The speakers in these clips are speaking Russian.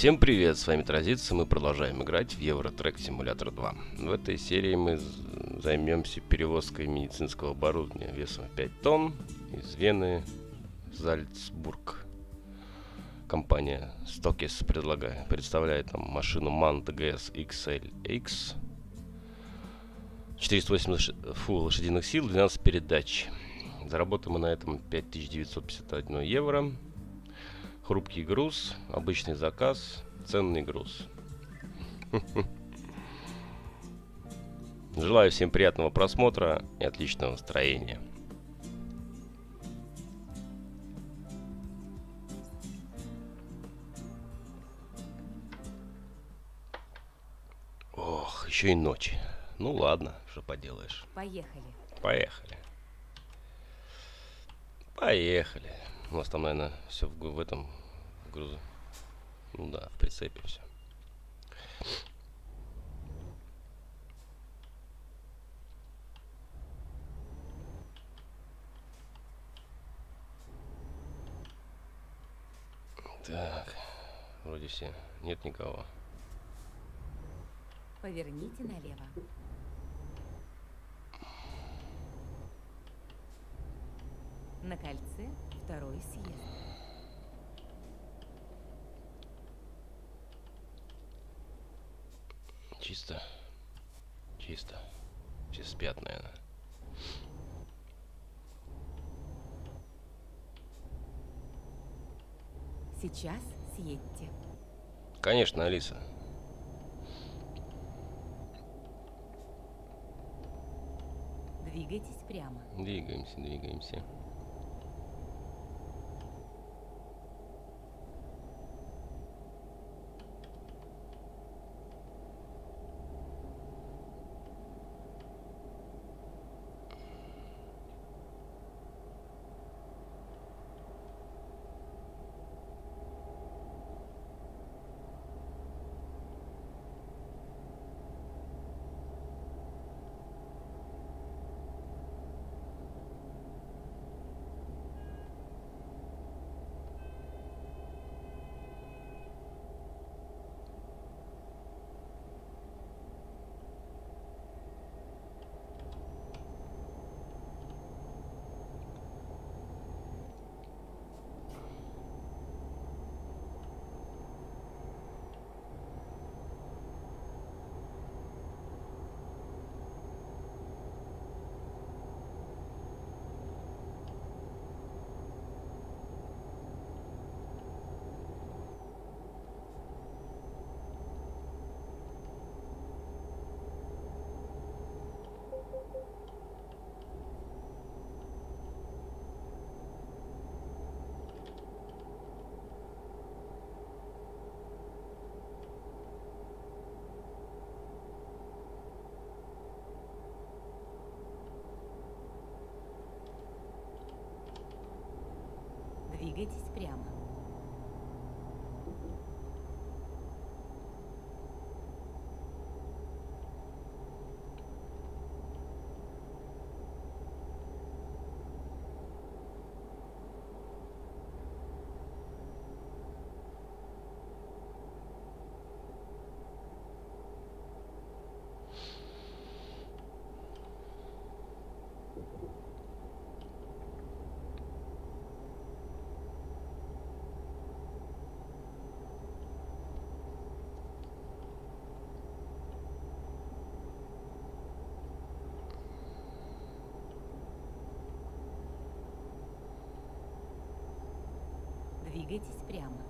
Всем привет, с вами Транзиция, мы продолжаем играть в Евротрек Симулятор 2. В этой серии мы займемся перевозкой медицинского оборудования весом 5 тонн из Вены в Зальцбург. Компания Stokes предлагает, представляет нам машину MAN TGS XLX 480 фу, лошадиных сил, 12 передач. Заработаем мы на этом 5951 евро. Хрупкий груз, обычный заказ, ценный груз. Желаю всем приятного просмотра и отличного настроения. Ох, еще и ночь. Ну ладно, что поделаешь. Поехали. Поехали. Поехали. У нас там, наверное, все в, в этом грузу. Ну да, в прицепе все. Так, вроде все. Нет никого. Поверните налево. На кольце второй съезд. Чисто. Чисто. Все спят, наверное. Сейчас съедьте. Конечно, Алиса. Двигайтесь прямо. Двигаемся, двигаемся. Двигайтесь прямо. Двигайтесь прямо.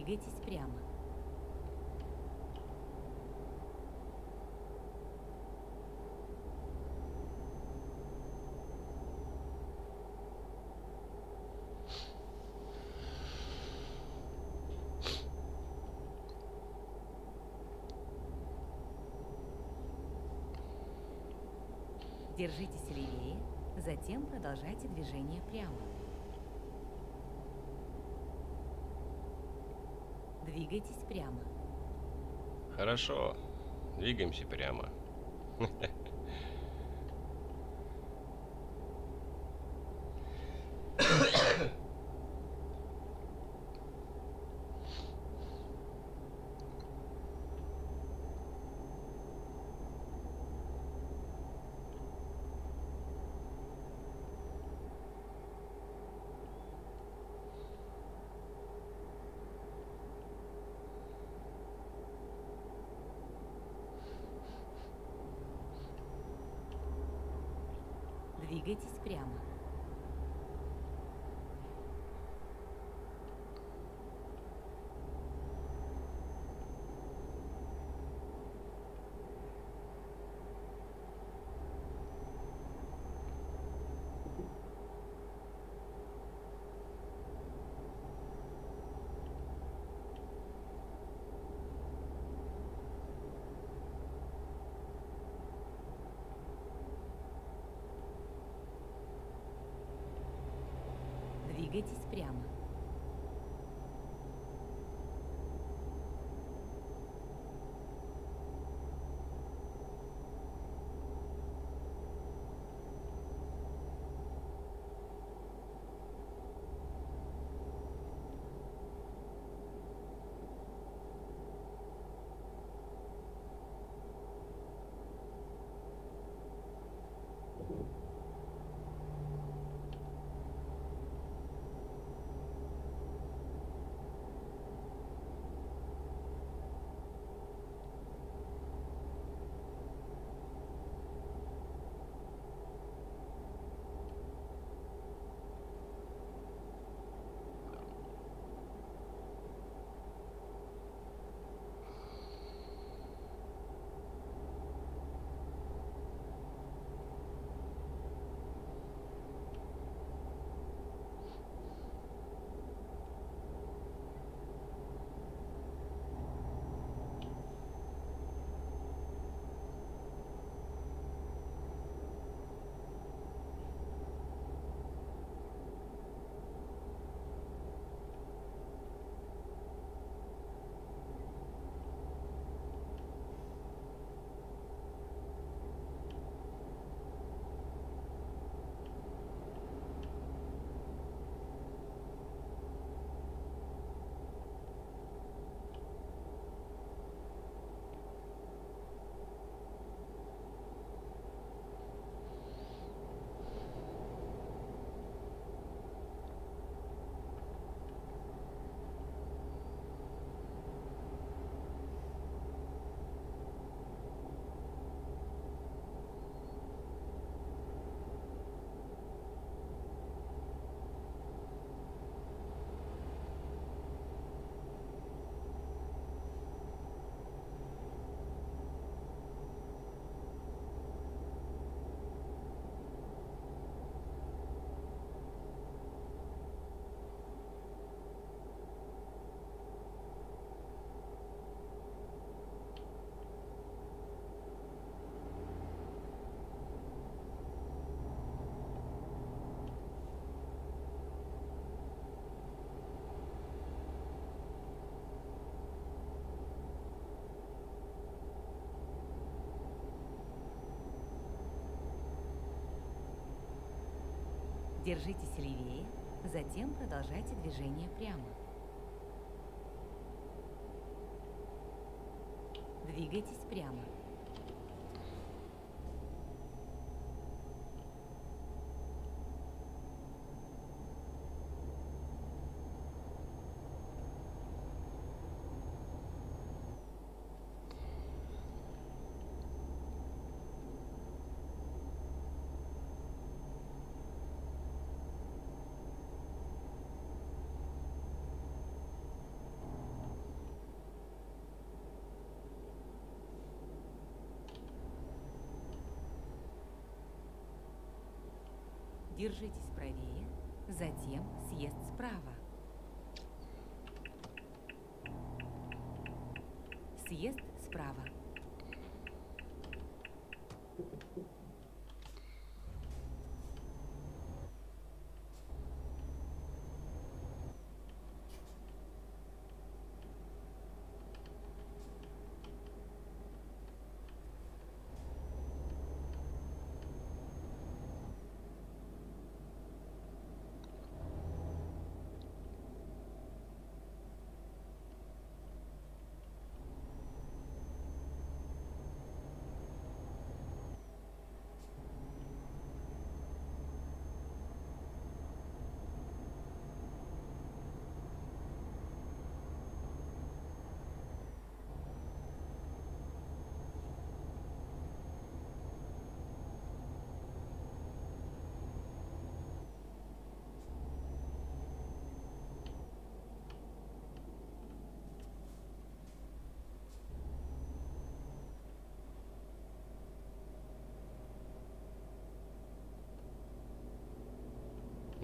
Двигайтесь прямо. Держитесь левее, затем продолжайте движение прямо. Двигайтесь прямо. Хорошо. Двигаемся прямо. Двигайтесь прямо. Двигайтесь прямо. Держитесь левее, затем продолжайте движение прямо. Двигайтесь прямо. Держитесь правее, затем съезд справа. Съезд справа.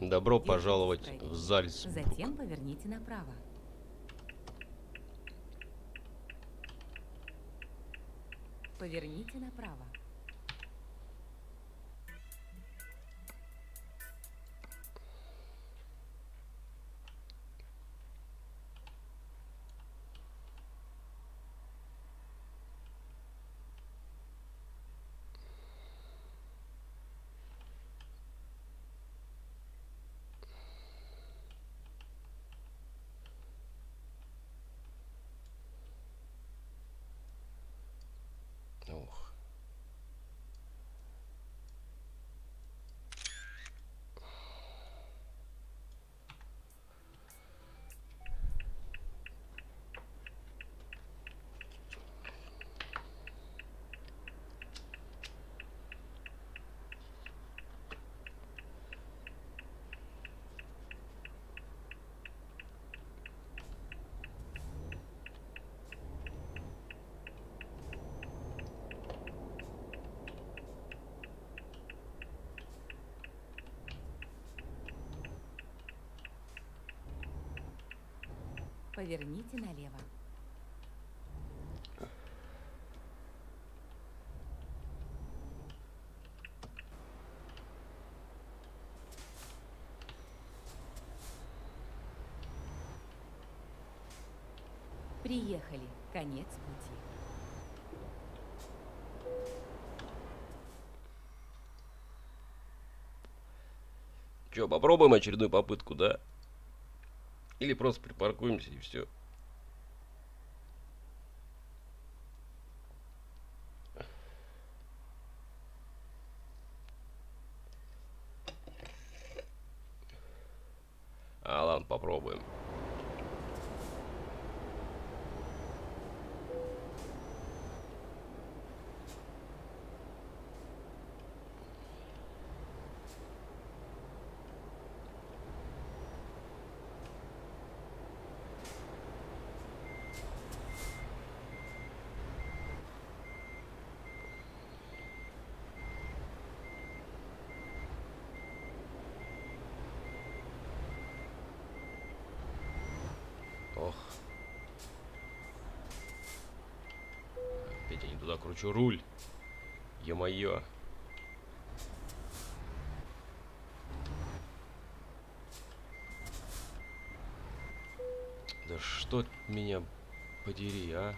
Добро Держитесь пожаловать в Зальцбург. Затем поверните направо. Поверните направо. Поверните налево. Приехали. Конец пути. Че, попробуем очередную попытку, да? Или просто припаркуемся и все. А, ладно, попробуем. Ох. Опять я не туда кручу руль. Ё-моё. Да что меня подери? А.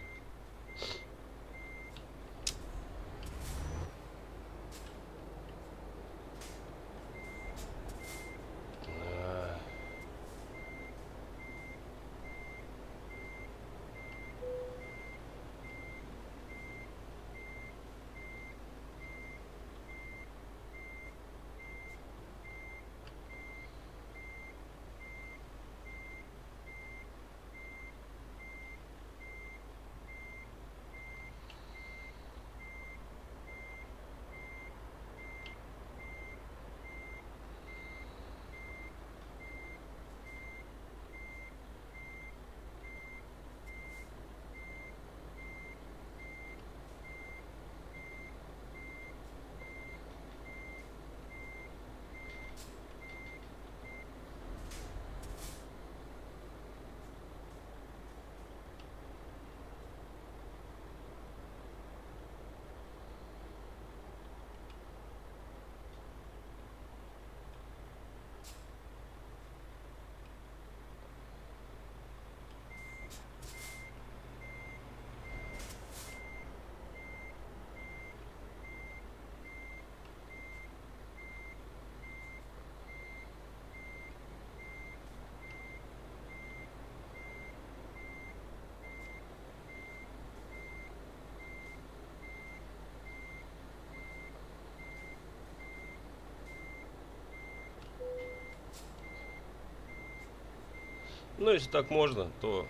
Ну, если так можно, то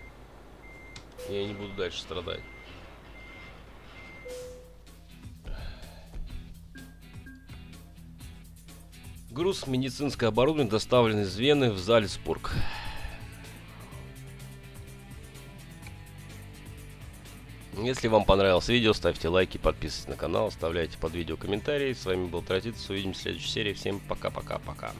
я не буду дальше страдать. Груз медицинское оборудование доставлен из Вены в Зальцбург. Если вам понравилось видео, ставьте лайки, подписывайтесь на канал, оставляйте под видео комментарии. С вами был Тратиц, увидимся в следующей серии. Всем пока-пока-пока.